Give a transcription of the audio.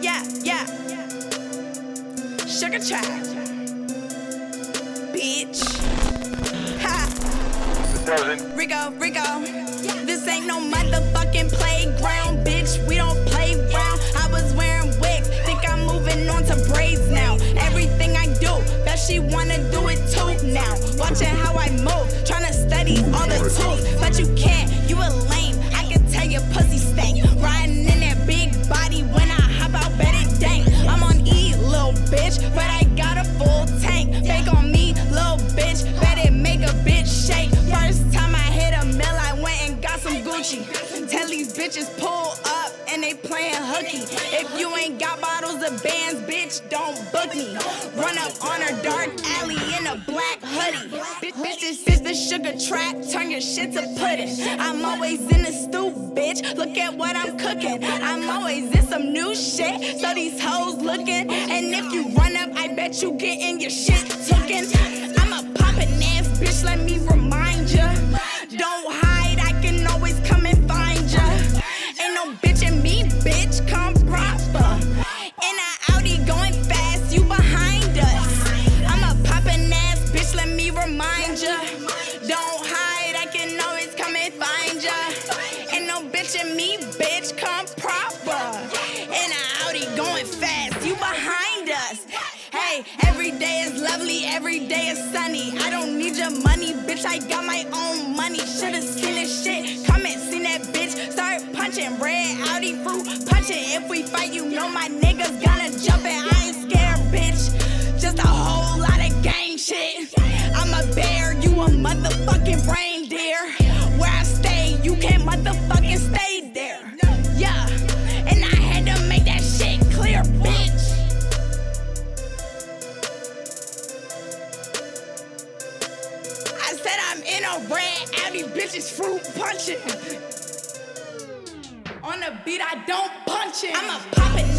Yeah, yeah. Sugar child. Bitch. Ha. Rico, Rico. This ain't no motherfucking playground, bitch. We don't she wanna do it too now. Watching how I move, tryna study all the tools. But you can't, you a lame. I can tell your pussy stank. Riding in that big body when I hop out, bet it dank. I'm on E, little bitch, but I got a full tank. Fake on me, little bitch, bet it make a bitch shake. First time I hit a mill, I went and got some Gucci. Tell these bitches pull and playing hooky. If you ain't got bottles of bands, bitch, don't book me. Run up on a dark alley in a black hoodie. Bitch, bitch, this is the sugar trap. Turn your shit to pudding. I'm always in the stew, bitch. Look at what I'm cooking. I'm always in some new shit. So these hoes looking. And if you run up, I bet you getting your shit tooken. In me, bitch, come proper. In a Audi going fast, you behind us. Hey, every day is lovely, every day is sunny. I don't need your money, bitch. I got my own money. Should've seen this shit. Come and seen that bitch. Start punching red Audi fruit punching. If we fight, you know my niggas gonna jump and I ain't scared, bitch. Just a whole lot of gang shit. I'm a bear, you a motherfucking reindeer. I'm in a red Audi, bitches fruit punching. On the beat, I don't punch it. I'm a poppin'